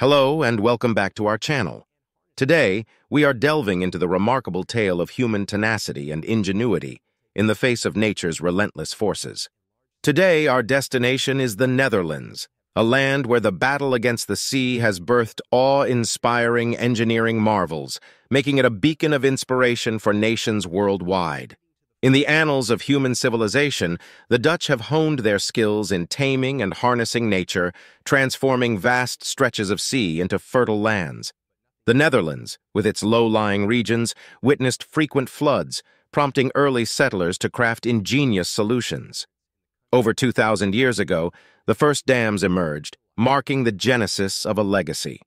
Hello and welcome back to our channel. Today, we are delving into the remarkable tale of human tenacity and ingenuity in the face of nature's relentless forces. Today, our destination is the Netherlands, a land where the battle against the sea has birthed awe-inspiring engineering marvels, making it a beacon of inspiration for nations worldwide. In the annals of human civilization, the Dutch have honed their skills in taming and harnessing nature, transforming vast stretches of sea into fertile lands. The Netherlands, with its low-lying regions, witnessed frequent floods, prompting early settlers to craft ingenious solutions. Over 2,000 years ago, the first dams emerged, marking the genesis of a legacy.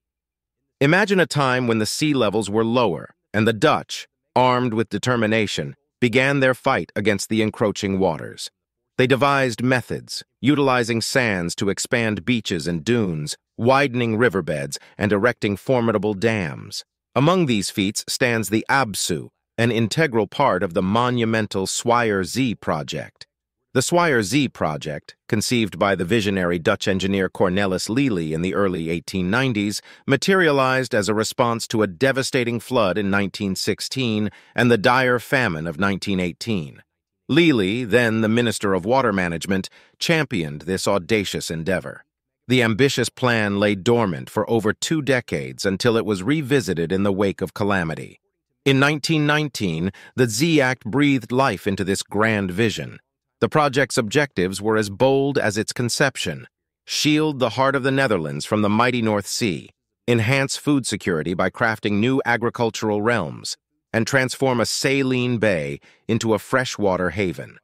Imagine a time when the sea levels were lower, and the Dutch, armed with determination, began their fight against the encroaching waters. They devised methods, utilizing sands to expand beaches and dunes, widening riverbeds, and erecting formidable dams. Among these feats stands the ABSU, an integral part of the monumental Zuiderzee project. The Zuiderzee project, conceived by the visionary Dutch engineer Cornelis Lely in the early 1890s, materialized as a response to a devastating flood in 1916 and the dire famine of 1918. Lely, then the Minister of Water Management, championed this audacious endeavor. The ambitious plan lay dormant for over two decades until it was revisited in the wake of calamity. In 1919, the Z Act breathed life into this grand vision. The project's objectives were as bold as its conception. Shield the heart of the Netherlands from the mighty North Sea, enhance food security by crafting new agricultural realms, and transform a saline bay into a freshwater haven.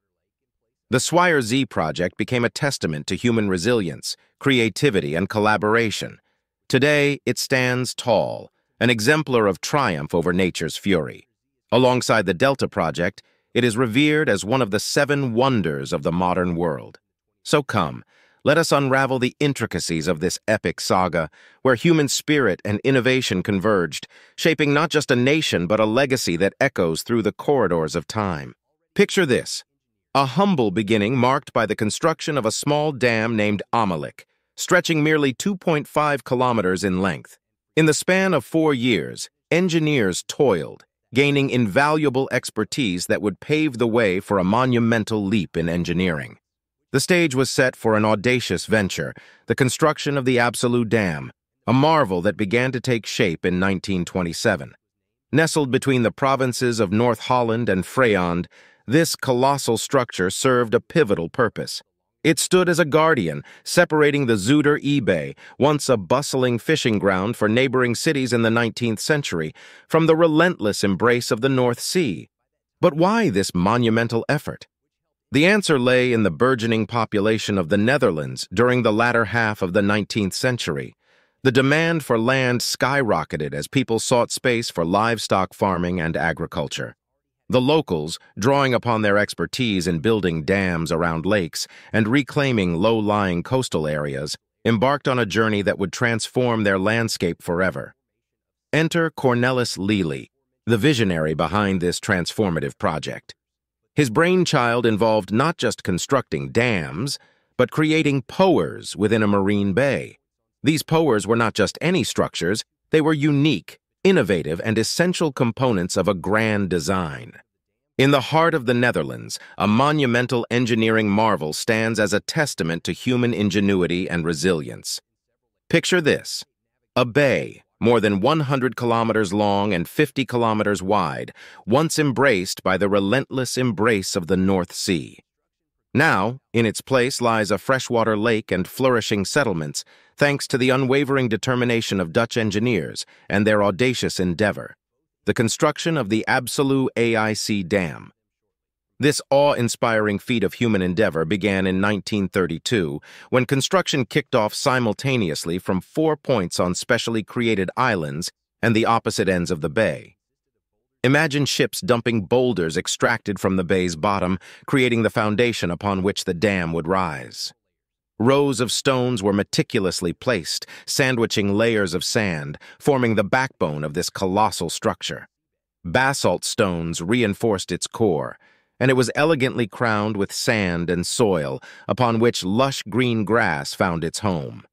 The Zuiderzee project became a testament to human resilience, creativity, and collaboration. Today, it stands tall, an exemplar of triumph over nature's fury. Alongside the Delta project, it is revered as one of the seven wonders of the modern world. So come, let us unravel the intricacies of this epic saga, where human spirit and innovation converged, shaping not just a nation but a legacy that echoes through the corridors of time. Picture this, a humble beginning marked by the construction of a small dam named Amelik, stretching merely 2.5 kilometers in length. In the span of four years, engineers toiled, gaining invaluable expertise that would pave the way for a monumental leap in engineering. The stage was set for an audacious venture, the construction of the Absolute Dam, a marvel that began to take shape in 1927. Nestled between the provinces of North Holland and Friesland, this colossal structure served a pivotal purpose. It stood as a guardian, separating the Zuider Bay, once a bustling fishing ground for neighboring cities in the 19th century, from the relentless embrace of the North Sea. But why this monumental effort? The answer lay in the burgeoning population of the Netherlands during the latter half of the 19th century. The demand for land skyrocketed as people sought space for livestock farming and agriculture. The locals, drawing upon their expertise in building dams around lakes and reclaiming low-lying coastal areas, embarked on a journey that would transform their landscape forever. Enter Cornelis Lely, the visionary behind this transformative project. His brainchild involved not just constructing dams, but creating powers within a marine bay. These powers were not just any structures, they were unique, innovative and essential components of a grand design. In the heart of the Netherlands, a monumental engineering marvel stands as a testament to human ingenuity and resilience. Picture this, a bay, more than 100 kilometers long and 50 kilometers wide, once embraced by the relentless embrace of the North Sea. Now, in its place lies a freshwater lake and flourishing settlements, thanks to the unwavering determination of Dutch engineers and their audacious endeavor, the construction of the Absolute AIC Dam. This awe-inspiring feat of human endeavor began in 1932, when construction kicked off simultaneously from four points on specially created islands and the opposite ends of the bay. Imagine ships dumping boulders extracted from the bay's bottom, creating the foundation upon which the dam would rise. Rows of stones were meticulously placed, sandwiching layers of sand, forming the backbone of this colossal structure. Basalt stones reinforced its core, and it was elegantly crowned with sand and soil, upon which lush green grass found its home.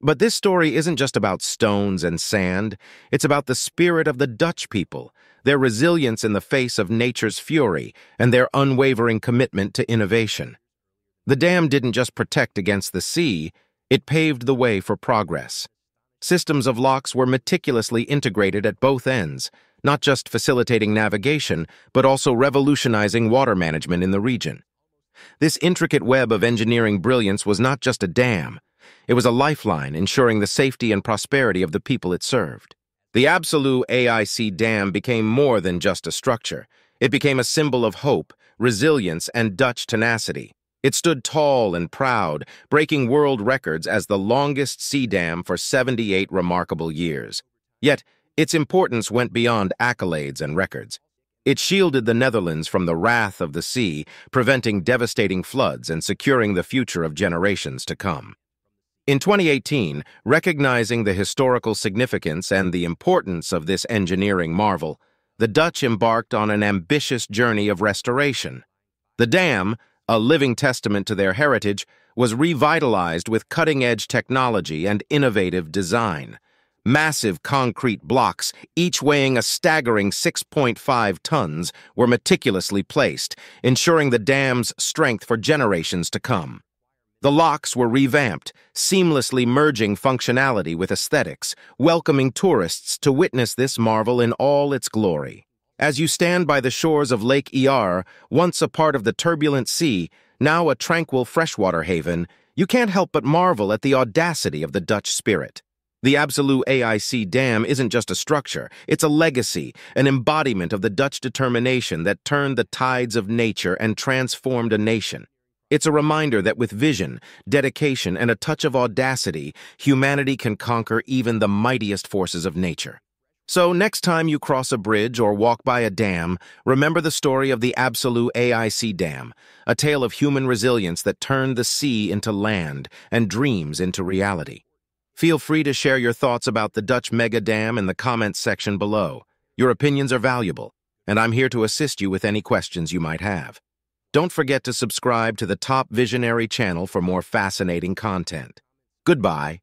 But this story isn't just about stones and sand, it's about the spirit of the Dutch people, their resilience in the face of nature's fury, and their unwavering commitment to innovation. The dam didn't just protect against the sea, it paved the way for progress. Systems of locks were meticulously integrated at both ends, not just facilitating navigation, but also revolutionizing water management in the region. This intricate web of engineering brilliance was not just a dam, it was a lifeline ensuring the safety and prosperity of the people it served. The Absolute AIC Dam became more than just a structure. It became a symbol of hope, resilience, and Dutch tenacity. It stood tall and proud, breaking world records as the longest sea dam for 78 remarkable years. Yet, its importance went beyond accolades and records. It shielded the Netherlands from the wrath of the sea, preventing devastating floods and securing the future of generations to come. In 2018, recognizing the historical significance and the importance of this engineering marvel, the Dutch embarked on an ambitious journey of restoration. The dam, a living testament to their heritage, was revitalized with cutting-edge technology and innovative design. Massive concrete blocks, each weighing a staggering 6.5 tons, were meticulously placed, ensuring the dam's strength for generations to come. The locks were revamped, seamlessly merging functionality with aesthetics, welcoming tourists to witness this marvel in all its glory. As you stand by the shores of Lake Eyre, once a part of the turbulent sea, now a tranquil freshwater haven, you can't help but marvel at the audacity of the Dutch spirit. The Absolute AIC Dam isn't just a structure, it's a legacy, an embodiment of the Dutch determination that turned the tides of nature and transformed a nation. It's a reminder that with vision, dedication, and a touch of audacity, humanity can conquer even the mightiest forces of nature. So next time you cross a bridge or walk by a dam, remember the story of the Absolute AIC Dam, a tale of human resilience that turned the sea into land and dreams into reality. Feel free to share your thoughts about the Dutch Mega Dam in the comments section below. Your opinions are valuable, and I'm here to assist you with any questions you might have. Don't forget to subscribe to the Top Visionary channel for more fascinating content. Goodbye.